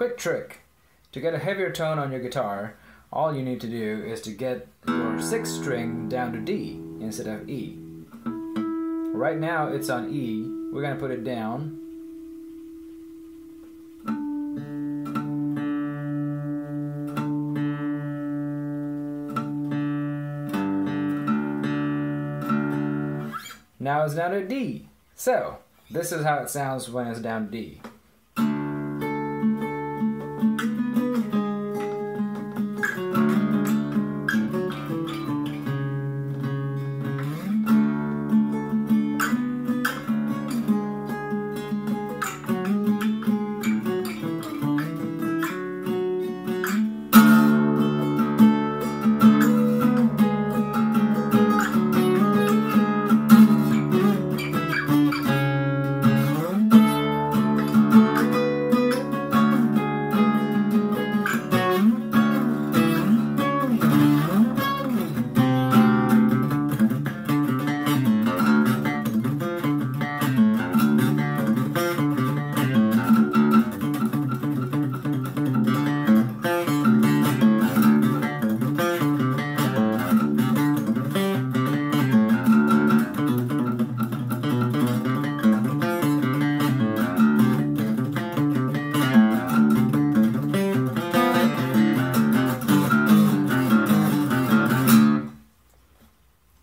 Quick trick. To get a heavier tone on your guitar, all you need to do is to get your sixth string down to D instead of E. Right now it's on E. We're going to put it down. Now it's down to D. So, this is how it sounds when it's down to D.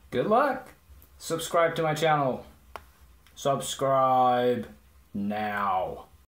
Good luck. Subscribe to my channel. Subscribe now.